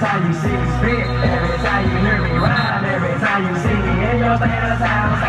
time you see me spit, every time you hear me rhyme, every time you see me in your town,